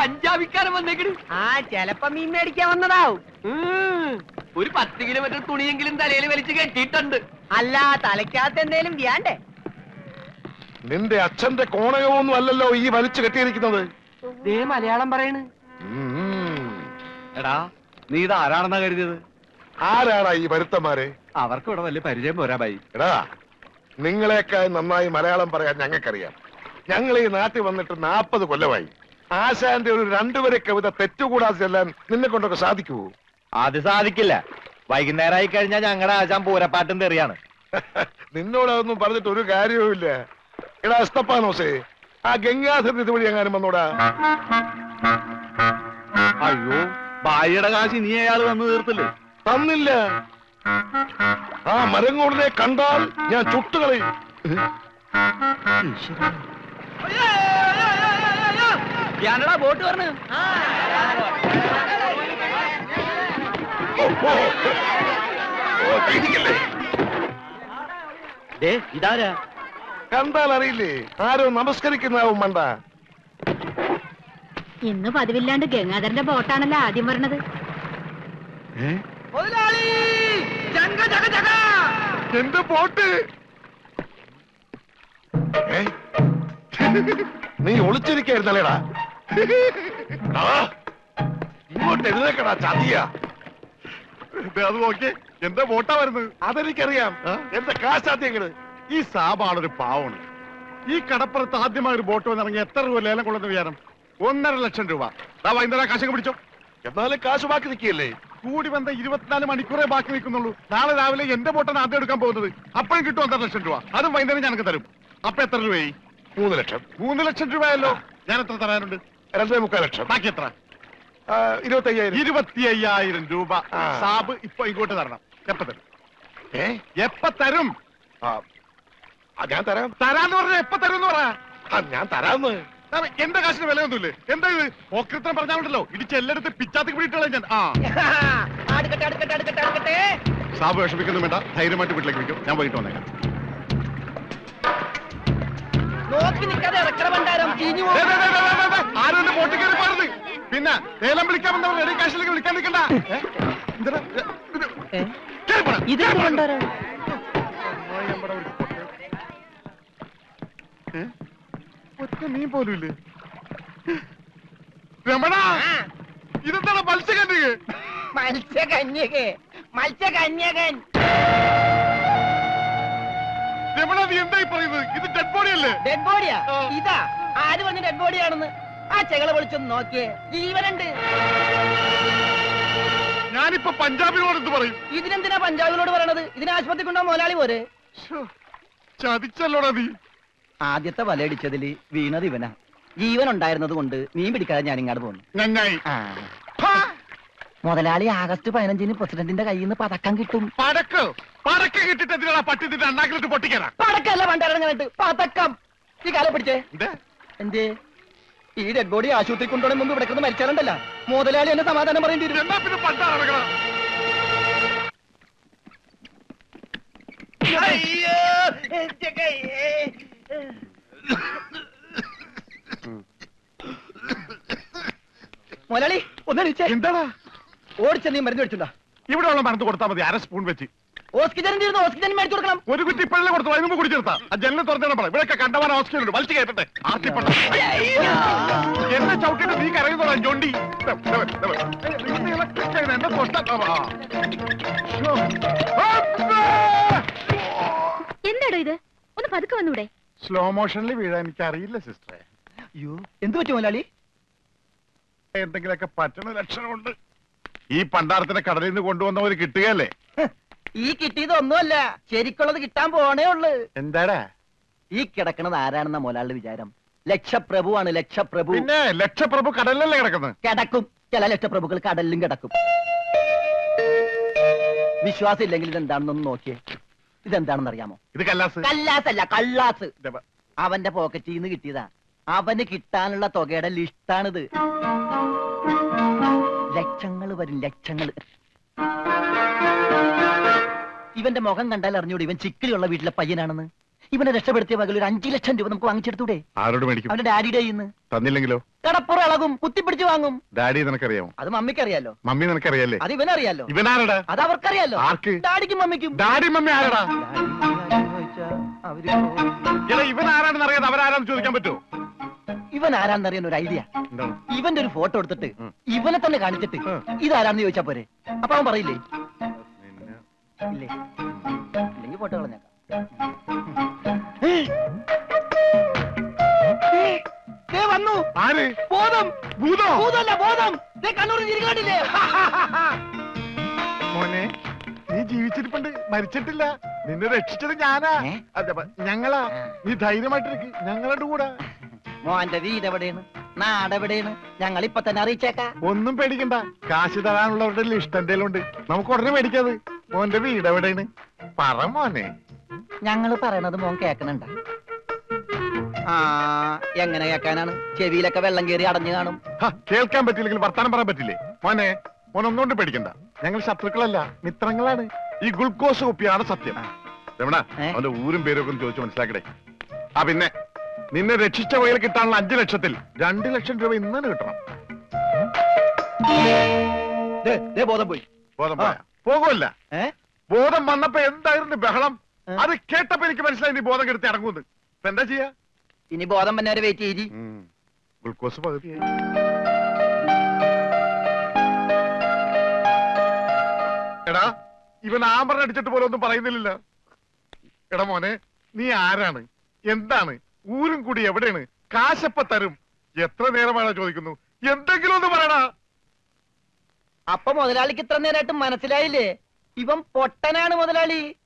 പഞ്ചാബിക്കാരൻ വന്നേക്കണ്. ആ ചെലപ്പോ മീൻ മേടിക്കാൻ വന്നതാവും. ഒരു പത്ത് കിലോമീറ്റർ തുണിയെങ്കിലും തലയിൽ വലിച്ചു കെട്ടിയിട്ടുണ്ട്. അല്ല തലയ്ക്കകത്ത് എന്തേലും വ്യാണ്ടേ? നിന്റെ അച്ഛന്റെ കോണകമൊന്നും അല്ലല്ലോ ഈ വലിച്ചു കെട്ടിയിരിക്കുന്നത്. ദേ മലയാളം പറയണ്. എടാ നീ ഇത് ആരാണെന്നാ കരുതിയത്? ആരാടാ ഈ വരുത്തന്മാരെ? അവർക്ക് ഇവിടെ വലിയ പരിചയം പോരാ ബൈ എടാ നിങ്ങളെക്കാൾ നന്നായി മലയാളം പറയാൻ ഞങ്ങൾക്കറിയാം. ഞങ്ങൾ ഈ നാട്ടിൽ വന്നിട്ട് നാൽപ്പത് കൊല്ലമായി. ആശാന്റെ ഒരു രണ്ടുവരെ കവിത തെറ്റുകൂടാതെ ചെല്ലാൻ നിന്നെ കൊണ്ടൊക്കെ സാധിക്കുവോ? അത് സാധിക്കില്ല. വൈകുന്നേരമായി കഴിഞ്ഞാൽ ഞങ്ങളുടെ ആശാൻ പൂരപ്പാട്ടും തെറിയാണ്. നിന്നോട് അതൊന്നും പറഞ്ഞിട്ട് ഒരു കാര്യവുമില്ല. എടാ എസ്തപ്പാനോസേ ആ ഗംഗാധരൻ ഇതുവഴി എങ്ങാനും വന്നോടാ? അയ്യോ ഭാര്യയുടെ കാശ് നീ അയാൾ വന്നു തീർത്തില്ലേ? തന്നില്ല. ആ മരങ്ങോടിനെ കണ്ടാൽ ഞാൻ ചുട്ടുകളയും. ഞാനടാ ബോട്ട് പറഞ്ഞു ഇതാരാ? കണ്ടാൽ അറിയില്ലേ? ആരോ നമസ്കരിക്കുന്നാവും മണ്ട. ഇന്ന് പതിവില്ലാണ്ട് ഗംഗാധരന്റെ ബോട്ടാണല്ലോ ആദ്യം പറഞ്ഞത് എന്റെ ബോട്ട്? നീ ഒളിച്ചിരിക്കായിരുന്നല്ലേടാ. ഇങ്ങോട്ട് എഴുതേക്കടാ ചതിയ. അത് നോക്കി. എന്താ വോട്ടാ വരുന്നത്? അതെനിക്കറിയാം. എന്റെ കാശാദ്യങ്ങൾ ഈ സാബാളൊരു പാവമാണ് ഈ കടപ്പുറത്ത് ആദ്യമായി ഒരു ബോട്ട് വന്നിറങ്ങി എത്ര രൂപ ലേലം കൊള്ളുന്ന വിചാരം? ഒന്നര ലക്ഷം രൂപ. ദാ വൈകുന്നേരം കാശൊക്കെ പിടിച്ചോ. എന്നാലും കാശ് ബാക്കി നിൽക്കുകയല്ലേ? കൂടി വന്ന ഇരുപത്തിനാല് മണിക്കൂറേ ബാക്കി നിൽക്കുന്നുള്ളൂ. നാളെ രാവിലെ എന്റെ ബോട്ടാണ് ആദ്യം എടുക്കാൻ പോകുന്നത്. അപ്പോഴും കിട്ടും ഒന്നര ലക്ഷം രൂപ. അതും വൈകുന്നേരം ഞാനൊക്കെ തരും. അപ്പൊ എത്ര രൂപയായി? മൂന്ന് ലക്ഷം. മൂന്ന് ലക്ഷം രൂപയല്ലോ. ഞാൻ എത്ര തരാനുണ്ട്? രണ്ടേ മുക്കാൽ ലക്ഷം. ബാക്കി എത്ര? ഇരുപത്തി അയ്യായിരം ഇരുപത്തി അയ്യായിരം രൂപ. ആ. സാബ് ഇപ്പൊ ഇങ്ങോട്ട് തരണം. എപ്പ തരും? ഏ? എപ്പ തരും? ആ, ആ, ഞാൻ തരാം. തരാന്ന് പറഞ്ഞ എപ്പ തരും എന്ന് പറ. ആ, ഞാൻ തരാന്ന്. സാറേ, എന്റെ കാശിന് വിലയൊന്നുമില്ലേ? എന്താ ഇത്? ഓക്രിത്രം പറഞ്ഞാലുണ്ടല്ലോ. ഇടിച്ച് എല്ലായിടത്തും പിച്ചാത്തി പിടിയിട്ടുള്ള ഞാൻ. ആ. അടുക്കട്ടെ അടുക്കട്ടെ അടുക്കട്ടെ അടുക്കട്ടെ സാബ് വിഷമിക്കൊന്നും വേണ്ട. ധൈര്യമായിട്ട് വീട്ടിലേക്ക് വിളിക്കും. ഞാൻ വൈകിട്ട് വന്നേക്കാം. നോക്കി നിൽക്കാതെ ഇറക്കണ ഭണ്ഡാരം. ചീഞ്ഞു ദേ, ദേ, ദേ, ദേ, ദേ, ദേ, ആരും എന്റെ ബോട്ടിൽ കയറി പാടുന്നത് പിന്നെ തേലം വിളിക്കാൻ വന്നവർ റെഡി കാശിലേക്ക് വിളിക്കാൻ നിൽക്കണ്ട. ഇതെന്ത്. ഏ? ഒറ്റ മീൻ പോലും ഇല്ലേ? രമണ ഇതെന്താണ് മത്സ്യകന്യക? മത്സ്യകന്യക. മത്സ്യകന്യകൻ. രമണ നീ എന്തായി പറയുന്നത്? ഇത് ഡെഡ് ബോഡി അല്ലേ? ഡെഡ് ബോഡിയാ ഇതാ. ആര് വന്ന് ഡെഡ് ബോഡിയാണെന്ന് ചെകളെ വിളിച്ചൊന്ന് നോക്കിയേ. ജീവനുണ്ട്. ഞാനിപ്പോ പഞ്ചാബിനോട് എന്ത് പറയും? ഇതിനെന്തിനാ പഞ്ചാബിനോട് പറയണത്? ഇതിനെ ആശുപത്രി കൊണ്ടോ മോലാളി പോരെ? ചതിച്ചല്ലോടാ നീ. ആദ്യത്തെ വലയടിച്ചതിൽ വീണത് ഇവനാ. ജീവൻ ഉണ്ടായിരുന്നത് കൊണ്ട് മീൻ പിടിക്കാതെ ഞാൻ ഇങ്ങോട്ട് പോന്നു. നന്നായി. മുതലാളി ആഗസ്റ്റ് പതിനഞ്ചിന് പ്രസിഡന്റിന്റെ കയ്യിൽ നിന്ന് പതക്കം കിട്ടും. പടക്ക് പടക്ക് കിട്ടിട്ട് എന്തിനാ പട്ടി നിന്റെ അണ്ണാക്കിലിട്ട് പൊട്ടിക്കാനാ പടക്കല്ല പതക്കം. ഈ കാലം പിടിച്ചേ. എന്തേ? എന്തേ? ഈ ഡെഡ് ബോഡി ആശുപത്രി കൊണ്ടുപോകണ മുമ്പ് ഇവിടെ കിടന്ന് മരിച്ചാലുണ്ടല്ല. മുതലാളി എന്നെ സമാധാനം പറയേണ്ടി വരും. മുതലാളി ഒന്നടിച്ചേ എന്താടാ? ഓടിച്ച നീ മരുന്ന് മേടിച്ചുണ്ടാ ഇവിടെ ഉള്ള മരുന്ന് കൊടുത്താൽ മതി അര സ്പൂൺ വെച്ച്. ഓക്സിജൻ തീർന്ന് ഓക്സിജൻ മേടിച്ചു കൊടുക്കണം. ഒരു കുറ്റി ഇപ്പോഴല്ലേ കൊടുത്തു അതിന് മുമ്പ് കുടിച്ചെടുത്താ ആ ജനലിൽ തുറന്നിടാൻ പറ ഇവിടെയൊക്കെ കണ്ടവാൻ ഉണ്ട് വലിച്ചു കയറ്റട്ടെ. ആസ്തിപ്പെട്ട എന്നെ ചവിട്ടിട്ട് നീ കരയുന്നോടാ ജോണ്ടി എന്നെ! എന്താടോ ഇത്? ഒന്ന് പതുക്കെ വന്നൂടെ. സ്ലോ മോഷനിൽ വീഴാൻ എനിക്ക് അറിയില്ല സിസ്റ്ററെ അയ്യോ എന്ത് പറ്റും മുതലാളി എന്തെങ്കിലൊക്കെ പറ്റണ ലക്ഷണമുണ്ട്. ഈ പണ്ടാരത്തിന്റെ കടലിൽ നിന്ന് കൊണ്ടുവന്നവര് കിട്ടുകയല്ലേ? ഈ കിട്ടിയത് ഒന്നുമല്ല. ശരിക്കുള്ളത് കിട്ടാൻ പോണേ ഉള്ളു. എന്താടാ? ഈ കിടക്കണത് ആരാണെന്ന മൊലാളുടെ വിചാരം? ലക്ഷപ്രഭുവാണ് ലക്ഷപ്രഭു. പിന്നെ ലക്ഷപ്രഭു കടലിലല്ലേ കിടക്കുന്നത്? കിടക്കും. ചില ലക്ഷപ്രഭുക്കൾ കടലിലും കിടക്കും. വിശ്വാസം ഇല്ലെങ്കിൽ ഇതെന്താണെന്നൊന്ന് നോക്കിയേ. ഇതെന്താണെന്ന് അറിയാമോ ഇത് കല്ലാസ്. കല്ലാസ് അല്ല കള്ളാസ്. ഇതാ അവന്റെ പോക്കറ്റിൽ നിന്ന് കിട്ടിയതാ. അവന് കിട്ടാനുള്ള തുകയുടെ ലിസ്റ്റാണിത്. ലക്ഷങ്ങൾ വരും ലക്ഷങ്ങൾ. ഇവന്റെ മുഖം കണ്ടാൽ അറിഞ്ഞൂടി ഇവൻ ചിക്കിലുള്ള വീട്ടിലെ പയ്യനാണെന്ന്? ഇവനെ രക്ഷപ്പെടുത്തിയ പകൽ ഒരു അഞ്ചു ലക്ഷം രൂപ നമുക്ക് വാങ്ങിച്ചെടുത്തൂടെ? ആരോട് മേടിക്കും? അവന്റെ ഡാഡിയുടെ ഇന്ന് തന്നില്ലെങ്കിലോ? കടപ്പുറം ഇളകും കുത്തിപ്പിടിച്ച് വാങ്ങും. ഡാഡി നിനക്കറിയാമോ? അത് മമ്മിക്കറിയാലോ. മമ്മി നിനക്കറിയാലേ അത് ഇവനറിയാലോ. ഇവനാരടാ അത് അവർക്കറിയാലോ. ആർക്ക്? ഡാഡിക്കും മമ്മിക്കും. ഡാഡി മമ്മി ആരടാ? ഇവൻ ആരാണെന്ന് അറിയാതെ അവരാരാന്ന് ചോദിക്കാൻ പറ്റുമോ? ഇവൻ ആരാന്നറിയാൻ ഒരു ഐഡിയ. ഇവന്റെ ഒരു ഫോട്ടോ എടുത്തിട്ട് ഇവനെ തന്നെ കാണിച്ചിട്ട്. ഇതാരാന്ന് ചോദിച്ചാ പോരെ? അപ്പൊ അവൻ പറയില്ലേ? ഇല്ലേ? ഇല്ലെങ്കിൽ പോട്ട് കളഞ്ഞേക്കാം. ദേ വന്നു. ആര്? ബോധം. ഭൂതോ? ഭൂതമല്ല ബോധം. ദേ കണ്ണൂർ ചിരിക്കാണ്ടില്ലേ മോനെ നീ ജീവിച്ചിരിപ്പുണ്ട്. മരിച്ചിട്ടില്ല. നിന്നെ രക്ഷിച്ചത് ഞാനാ. ഏ? അതെ, പ- ഞങ്ങളാ. നീ ധൈര്യമായിട്ടിരിക്ക്. ഞങ്ങളുടെ കൂടെ. മോന്റെ വീട് എവിടെയാണ്? നാടെവിടെയാണ് ഞങ്ങൾ ഇപ്പൊ തന്നെ അറിയിച്ചേക്കാം. ഒന്നും പേടിക്കണ്ട. കാശ് തരാനുള്ളവരുടെ ലിസ്റ്റ് എന്തേലും ഉണ്ട്. നമുക്ക് ഉടനെ മേടിക്കാത് മോന്റെ വീട് എവിടെയാണ്? പറ മോനെ. ഞങ്ങൾ പറയണത് മോൻ കേക്കണുണ്ട. ആ എങ്ങനെ കേക്കാനാണ്? ചെവിയിലൊക്കെ വെള്ളം കയറി അടഞ്ഞു കാണും. ഹ, കേൾക്കാൻ പറ്റില്ലെങ്കിൽ വർത്താനം പറയാൻ പറ്റില്ലേ? മോനെ മോൻ ഒന്നുകൊണ്ട് പേടിക്കണ്ട. ഞങ്ങൾ ശത്രുക്കളല്ല മിത്രങ്ങളാണ്. ഈ ഗ്ലൂക്കോസ് കുപ്പിയാണ് സത്യം. രമണ ഏ? അവന്റെ ഊരും പേരും ഒക്കെ ഒന്ന് ചോദിച്ചു മനസ്സിലാക്കടേ. ആ പിന്നെ നിന്നെ രക്ഷിച്ച വകയിൽ കിട്ടാനുള്ള അഞ്ചു ലക്ഷത്തിൽ രണ്ട് ലക്ഷം രൂപ ഇന്നലെ കിട്ടണം. ദേ, ദേ ബോധം പോയി. ബോധം. പോയാ? പോകുമല്ല. ബോധം വന്നപ്പോ എന്തായിരുന്നു ബഹളം? അത് കേട്ടപ്പോ എനിക്ക് മനസ്സിലായി നീ ബോധം കെടുത്തി ഇറങ്ങുന്നു ഇപ്പൊ എന്താ ചെയ്യാ? ഇനി ബോധം വന്നവരെ വെയിറ്റ് ചെയ്തി ഗ്ലൂക്കോസ് പകുതിയായി എടാ ഇവൻ ആമ്പറ അടിച്ചിട്ട് പോലെ ഒന്നും പറയുന്നില്ല എടാ മോനെ നീ ആരാണ്? എന്താണ്? ഊരും കൂടി എവിടെയാണ്? കാശപ്പ തരും. എത്ര നേരമാണോ ചോദിക്കുന്നു? എന്തെങ്കിലും ഒന്ന് പറയടാ. അപ്പൊ മുതലാളിക്ക് ഇത്ര നേരമായിട്ട് മനസ്സിലായില്ലേ? ഇവൻ പൊട്ടനാണ് മുതലാളി.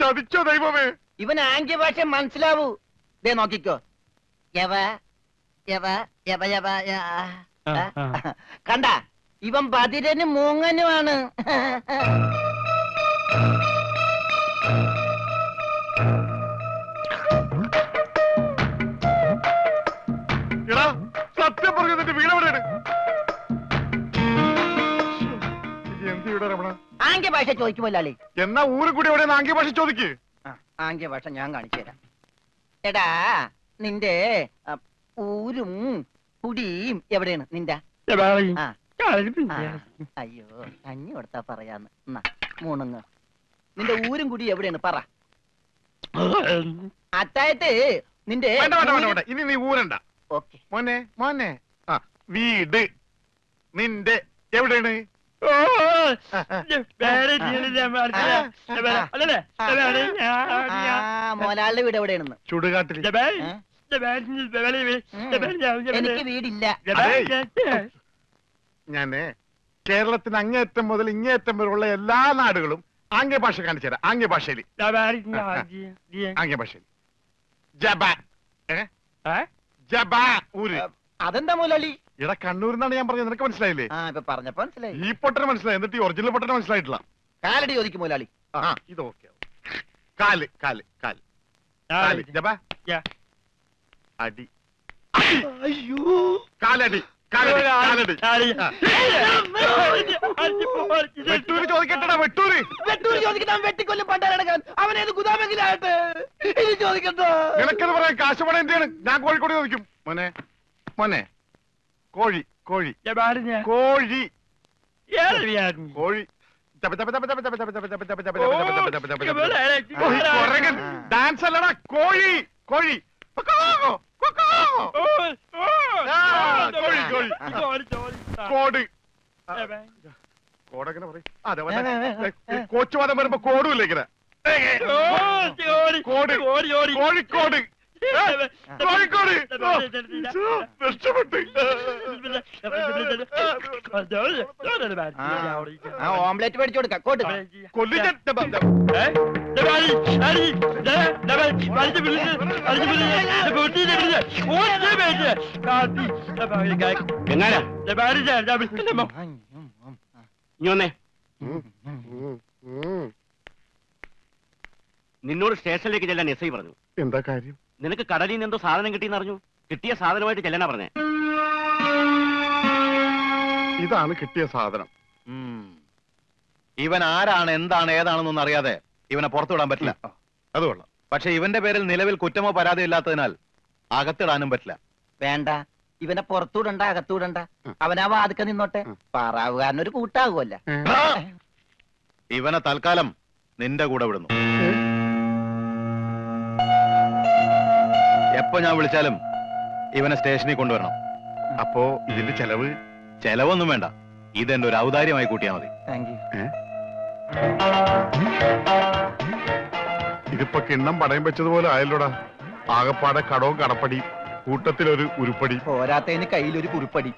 ചതിച്ചോ ദൈവമേ. ഇവൻ ആംഗ്യ ഭാഷ മനസ്സിലാവൂ. ദേ നോക്കിക്കോ. യവ യവ യവ യവ യ- കണ്ട? ഇവൻ ബതിരനും മൂങ്ങനുമാണ്. ആംഗ്യ ഭാഷ ചോദിക്കുമല്ലേ മുതലാളി. എന്നാ ഊരും കൂടി എവിടെ ആംഗ്യ ഭാഷ ചോദിക്ക്? ആംഗ്യ ഭാഷ ഞാൻ കാണിച്ചു തരാം. എടാ നിന്റെ ഊരും കുടിയും എവിടെയാണ്? നിന്റെ? അയ്യോ കഞ്ഞി കൊടുത്താ പറയാന്ന്. മൂണങ്ങ്. നിന്റെ ഊരും കുടി എവിടെയാണ്? പറ. അത്തായത്ത് നിന്റെ വേണ്ട വേണ്ട വേണ്ട വേണ്ട. ഇനി നീ ഊരണ്ട. ഓക്കെ. മോനെ മോനെ. ആ വീട്. നിന്റെ എവിടെയാണ്. മോലാളുടെ വീട് എവിടെയാണെന്ന്? ചുടുകാട്ടിൽ? എനിക്ക് വീടില്ല. ഞാൻ കേരളത്തിന് അങ്ങേയറ്റം മുതൽ ഇങ്ങേയറ്റം വരെയുള്ള എല്ലാ നാടുകളും ആംഗ്യ ഭാഷ കാണിച്ചു തരാം. ആംഗ്യ ഭാഷയിൽ ആംഗ്യ ഭാഷയിൽ ജബാ. ഏ? ഊര്. അതെന്താ മോലാളി ഇട കണ്ണൂരിന്നാണ് ഞാൻ പറഞ്ഞത്. നിനക്ക് മനസ്സിലായില്ലേ? ആ ഇപ്പൊ പറഞ്ഞപ്പോ മനസ്സിലായി. ഈ പൊട്ടന് മനസ്സിലായി. എന്നിട്ട് ഈ ഒറിജിനൽ പൊട്ടന് മനസ്സിലായിട്ടില്ല. കാലടി ചോദിക്കും മോലാളി ആ ഇത് ഓക്കെ കാൽ കാൽ കാൽ. അടി. അയ്യോ. കാലടി കാലടി കാലടി. ആ. വെട്ടൂര് ചോദിക്കട്ടെടാ വെട്ടൂര്. വെട്ടൂര് ചോദിക്കുന്ന വെട്ടിക്കൊല്ലും പണ്ടാരടക്കാൻ. അവനേത് ഗുദാമെങ്കിലാകട്ടെ ഇനി ചോദിക്കണ്ടോ നിനക്കത് പറയാൻ കാശ് പണം എന്റെയാണ് ഞാൻ കോഴിക്കോട് ചോദിക്കും. മോനെ മോനെ. കോഴി കോഴി കോഴി കോഴി ഡാൻസ് അല്ലടാ കോഴി കോഴി കോട് കോടങ്ങനെ പറയും കോച്ചുവാദം വരുമ്പോ കോടുമില്ല ഇങ്ങനെ കോഴിക്കോട് കോഴിക്കോട്. ആ. ഓംലെറ്റ് മേടിച്ചു കൊടുക്കാം. കോട്ട്. കൊല്ലിന്റെ ഇനി വന്നേ. നിന്നോട് സ്റ്റേഷനിലേക്ക് ചെല്ലാൻ എസ് ഐ പറഞ്ഞു. എന്താ കാര്യം? നിനക്ക് കടലിൽ നിന്ന് എന്തോ സാധനം കിട്ടിയെന്ന് അറിഞ്ഞു? കിട്ടിയ സാധനമായിട്ട് ചെല്ലണ പറഞ്ഞേ. ഇതാണ് കിട്ടിയ സാധനം. ഇവൻ ആരാണ് എന്താണ് ഏതാണെന്നൊന്നും അറിയാതെ ഇവനെ പുറത്തുവിടാൻ പറ്റില്ല. അത് കൊള്ളാം. പക്ഷെ ഇവന്റെ പേരിൽ നിലവിൽ കുറ്റമോ പരാതിയോ ഇല്ലാത്തതിനാൽ അകത്തിടാനും പറ്റില്ല. വേണ്ട. ഇവനെ പുറത്തുവിടണ്ട അകത്തുവിടണ്ട അവനാ വാതുക്ക നിന്നോട്ടെ. പാറാവുകാരനൊരു കൂട്ടാകുമല്ല. ഇവനെ തൽക്കാലം നിന്റെ കൂടെ വിടുന്നു. എപ്പോ ഞാൻ വിളിച്ചാലും ഇവനെ സ്റ്റേഷനിൽ കൊണ്ടുവരണം. അപ്പോ ഇതിന്റെ ചെലവ്? ചെലവൊന്നും വേണ്ട. ഇതെന്റെ ഒരു ഔദാര്യമായി കൂട്ടിയാൽ മതി. താങ്ക് യു ഇതിപ്പോ കിണ്ണം പടയം വെച്ചതുപോലെ ആയല്ലോടാ. ആകപ്പാടെ കടവും കടപ്പടി കൂട്ടത്തിലൊരു ഉരുപ്പടി. പോരാത്തതിന് കയ്യിലൊരു കുറിപ്പടി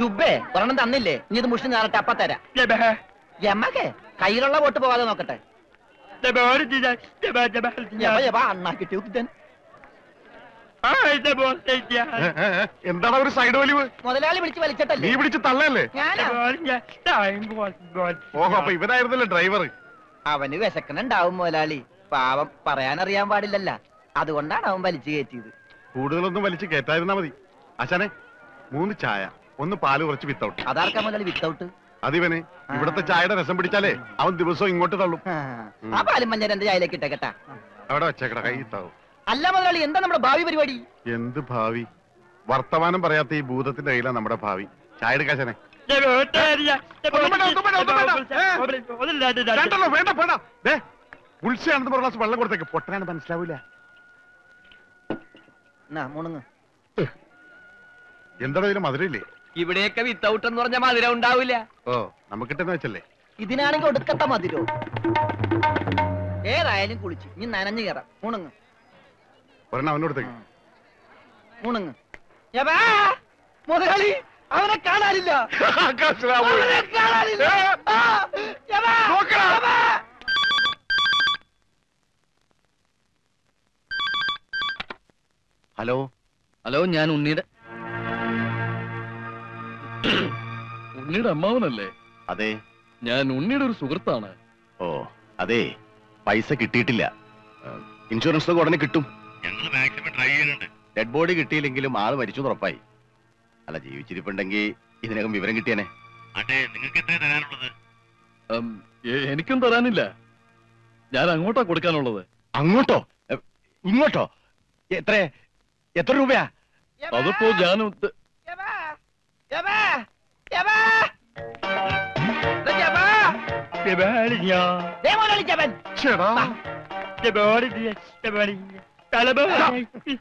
ജുബേ ഒരെണ്ണം തന്നില്ലേ? ഇനി ഇത് മുഷ്ടി ഞാറട്ടെ അപ്പ തരാം. യമകെ കയ്യിലുള്ള വോട്ട് പോവാതെ നോക്കട്ടെ. യവ, تبع അണ്ണാക്കിട്ട് ഉദ്ദൻ. بقى عنك ഏ, എന്താണ് ഒരു സൈഡ് വലിവ്? മുതലാളി വിളിച്ച് നീ വലിച്ചിട്ടല്ലേ പിടിച്ച് തള്ളല്ലേ? ഞാനാ. ഓഹോ അപ്പൊ ഇവനായിരുന്നല്ലേ ഡ്രൈവർ അവന് വിശക്കണുണ്ടാവും മുതലാളി. പാവം പറയാനറിയാൻ പാടില്ലല്ല. അതുകൊണ്ടാണ് അവൻ വലിച്ചു കയറ്റിയത്. കൂടുതലൊന്നും വലിച്ചു കയറ്റാതിരുന്നാ മതി. അച്ഛനെ മൂന്ന് ചായ ഒന്ന് പാൽ കുറച്ച് വിത്തൗട്ട്. അതാർക്കാ മുതലാളി വിത്തൗട്ട്? അതിവന് ഇവിടത്തെ ചായയുടെ രസം പിടിച്ചാലേ അവൻ ദിവസവും ഇങ്ങോട്ട് തള്ളും. ആ. പാലും മഞ്ഞ രണ്ട് ചായയിലേക്ക് ഇട്ടേക്കട്ടാ അവിടെ വെച്ചേക്കട കൈ താവും അല്ല മുതലാളി എന്താ നമ്മുടെ ഭാവി പരിപാടി? എന്ത് ഭാവി? വർത്തമാനം പറയാത്ത ഈ ഭൂതത്തിന്റെ കയ്യിലാണ് നമ്മുടെ ഭാവി. ചായ എടുക്കാശനെ വേണ്ടല്ലോ വേണ്ട വേണ്ട. ദേ ഉത്സയാണെന്ന് പറഞ്ഞ ഗ്ലാസ് വെള്ളം കൊടുത്തേക്ക്. പൊട്ടനാണ് മനസ്സിലാവൂല. മുണുങ്ങ്. എന്താണോ ഇതിന് മധുരയില്ലേ ഇവിടെയൊക്കെ വിത്തൗട്ട് എന്ന് പറഞ്ഞ മധുരം ഉണ്ടാവില്ല. ഓ നമുക്ക് വെച്ചല്ലേ? ഇതിനാണെങ്കിൽ ഒടുക്കട്ട മധുരോ ഏതായാലും കുളിച്ചു. ഇനി നനഞ്ഞു കയറാം ഉണങ്ങ്. ഒരെണ്ണം അവനോടത്തേക്ക് മുണുങ്ങ് യവാ, മുതലാളി അവനെ കാണാനില്ല. അവനെ കാണാനില്ല. ആ, യവാ. ഹലോ? ഹലോ ഞാൻ ഉണ്ണിയുടെ ഉണ്ണിയുടെ അമ്മാവനല്ലേ? അതെ. ഞാൻ ഉണ്ണിയുടെ ഒരു സുഹൃത്താണ്. ഓ അതെ. പൈസ കിട്ടിയിട്ടില്ല. ഇൻഷുറൻസ് ഒക്കെ ഉടനെ കിട്ടും. ഞങ്ങൾ മാക്സിമം ട്രൈ ചെയ്യുന്നുണ്ട് ഡെഡ് ബോഡി കിട്ടിയില്ലെങ്കിലും ആൾ മരിച്ചു ഉറപ്പായി അല്ല ജീവിച്ചിരിപ്പുണ്ടെങ്കിൽ ഇതിനകം വിവരം കിട്ടിയനെ. അതെ നിങ്ങൾക്ക് എത്ര തരാനുള്ളത്? എനിക്കും തരാനില്ല. ഞാൻ അങ്ങോട്ടാ കൊടുക്കാനുള്ളത്. അങ്ങോട്ടോ? ഇങ്ങോട്ടോ? എത്ര എത്ര രൂപയാ? അതിപ്പോ ഞാൻ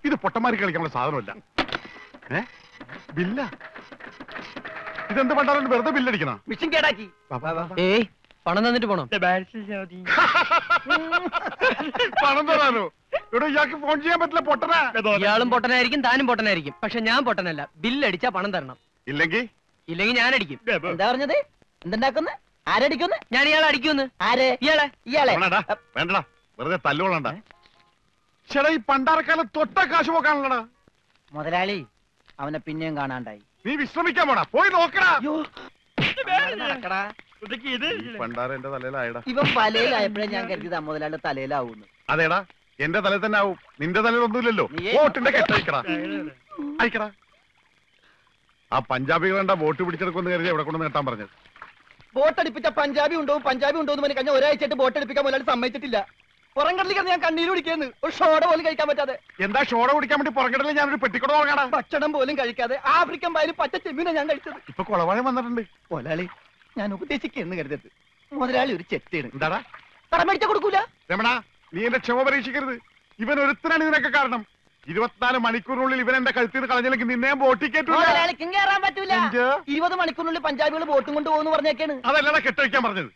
ഇത് പൊട്ടമാരി കളിക്കാനുള്ള സാധനമല്ല. ഏ? ബില്ല. ഇതെന്ത് പണ്ടാലും വെറുതെ ബില്ലടിക്കണം? മിഷൻ കേടാക്കി. ഏയ് പണം തന്നിട്ട് പോണം? പണം തരാനോ? ഇവിടെ ഇയാൾക്ക് ഫോൺ ചെയ്യാൻ പറ്റില്ല പൊട്ടനാ. ഇയാളും പൊട്ടനായിരിക്കും താനും പൊട്ടനായിരിക്കും. പക്ഷെ ഞാൻ പൊട്ടനല്ല. ബില്ലടിച്ചാ പണം തരണം. ഇല്ലെങ്കിൽ ഇല്ലെങ്കിൽ ഞാൻ അടിക്കും എന്താ പറഞ്ഞത്? എന്തുണ്ടാക്കുന്നു? ആരടിക്കുന്നു? ഞാൻ ഇയാളെ അടിക്കുന്നു ആരെ? ഇയാളെ ഇയാളെ. വേണ്ടടാ വേണ്ടടാ. വെറുതെ തല്ലുകൊള്ളണ്ട. ചേടാ ഈ പണ്ടാരക്കാലം തൊട്ട കാശ് പോക്കാണല്ലടാ മുതലാളി അവനെ പിന്നെയും കാണാണ്ടായി. നീ വിശ്രമിക്കാൻ പോടാ. പോയി നോക്കടാ. പണ്ടാരന്റെ തലയിലായടാ. ഇവൻ വലയിലായപ്പോഴേ ഞാൻ കരുതിയത് മുതലാളി തലയിലാവൂന്ന്. അതേടാ. എന്റെ തലയിൽ തന്നെ ആവും. നിന്റെ തലയിലൊന്നുമില്ലല്ലോ. ഓട്ടിന്റെ കെട്ടയക്കടാ അയക്കടാ. ആ പഞ്ചാബികൾ എന്താ വോട്ട് പിടിച്ചെടുക്കുമെന്ന് കരുതി എവിടെ കൊണ്ട് നേട്ടാൻ പറഞ്ഞത്? വോട്ടടിപ്പിച്ച പഞ്ചാബി ഉണ്ടോ? പഞ്ചാബി ഉണ്ടോ എന്ന് കഴിഞ്ഞാൽ കഴിഞ്ഞ ഒരാഴ്ചയായിട്ട് വോട്ടടിപ്പിക്കാൻ പോലും മുതലാളി സമ്മതിച്ചിട്ടില്ല. പുറംകടലിൽ കിടന്ന് ഞാൻ കണ്ണീര് കുടിക്കുന്നു ഒരു ഷോട പോലും കഴിക്കാൻ പറ്റാതെ. എന്താ ഷോട കുടിക്കാൻ വേണ്ടി പുറംകടലിൽ ഞാനൊരു പെട്ടിക്കൂടെ തുടങ്ങാടാ ഭക്ഷണം പോലും കഴിക്കാതെ ആഫ്രിക്കൻ പായലും പച്ച ചെമ്മീനെ ഞാൻ കഴിച്ചത്. ഇപ്പൊ കുളവാഴം വന്നിട്ടുണ്ട്. മുതലാളി ഞാൻ ഉപദേശിക്കുന്നു കരുതരുത്. മുതലാളി ഒരു ചെത്തിയാണ് എന്താടാ? കടം കൊടുക്കൂല? രമണ നീ എന്റെ ക്ഷമ പരീക്ഷിക്കരുത്. ഇവൻ ഒരുത്തനാണ് ഇതിനൊക്കെ കാരണം. ഇരുപത്തിനാല് മണിക്കൂറിനുള്ളിൽ ഇവൻ എന്റെ കഴുത്തിൽ നിന്ന് കളഞ്ഞില്ലെങ്കിൽ നിന്നെ ബോട്ടി കേട്ടൂല മുതലാളിക്കും കയറാൻ പറ്റൂല. എന്ത്? ഇരുപത് മണിക്കൂറിനുള്ളിൽ പഞ്ചാബികൾ ബോട്ടും കൊണ്ട് പോകുന്നു പറഞ്ഞേക്കാണ്. അതല്ലടാ കെട്ടഴിക്കാൻ പറഞ്ഞത്.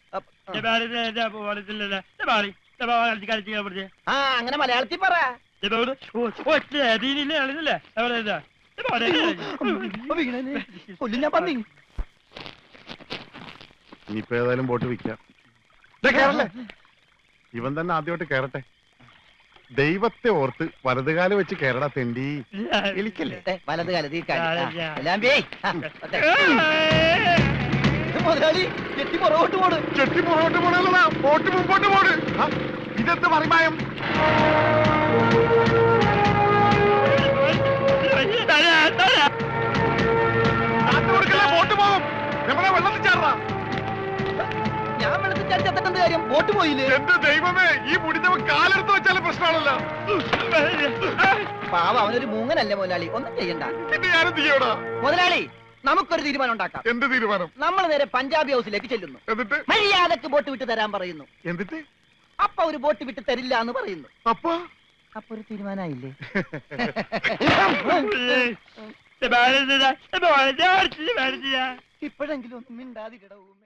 ആ. അങ്ങനെ മലയാളത്തിൽ പറ. കൊല്ലും ഞാൻ പന്നി ഇനിയിപ്പോ ഏതായാലും ബോട്ട് വിൽക്കാം. ദേ കേറല്ലേ? ഇവൻ തന്നെ ആദ്യമായിട്ട് കേറട്ടെ. ദൈവത്തെ ഓർത്ത് വലതുകാൽ വെച്ച് കേരള തെണ്ടി വിളിക്കല്ലേ? ദേ, വലത് കാലത്ത് ഈ എല്ലാം വേ. ആ, ദേ. ഇത് മുതലാളി എത്തി പുറകോട്ട് പോണ്. ചെട്ടി പുറകോട്ട് പോണല്ലടാ ബോട്ട് മുമ്പോട്ട് പോണ്. ഇതെന്ത് മറിമായം? ബോട്ട് പോകും. നമ്മളെ വെള്ളത്തിൽ ചാടാ ചെത്തിട്ടെന്ത് കാര്യം വോട്ട് പോയില്ലേ? എന്റെ ദൈവമേ ഈ മുടിഞ്ഞവൻ കാലെടുത്ത് വെച്ചാലും പ്രശ്നമാണല്ലോ. പാവ അവനൊരു മൂങ്ങനല്ലേ മുതലാളി. ഒന്നും ചെയ്യണ്ട. പിന്നെ ഞാനെന്ത് ചെയ്യടാ മുതലാളി നമുക്കൊരു തീരുമാനം ഉണ്ടാക്കാം. എന്ത് തീരുമാനം? നമ്മൾ നേരെ പഞ്ചാബി ഹൗസിലേക്ക് ചെല്ലുന്നു. എന്നിട്ട്? മര്യാദയ്ക്ക് ബോട്ട് വിട്ട് തരാൻ പറയുന്നു. എന്നിട്ട്? അപ്പൊ ഒരു ബോട്ട് വിട്ട് തരില്ല എന്ന് പറയുന്നു. അപ്പൊ? അപ്പൊ ഒരു തീരുമാനമായില്ലേ ഇപ്പോഴെങ്കിലും ഒന്നും മിണ്ടാതിരിടവുമേ